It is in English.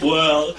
Well,